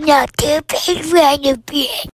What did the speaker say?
Not too big for a bit.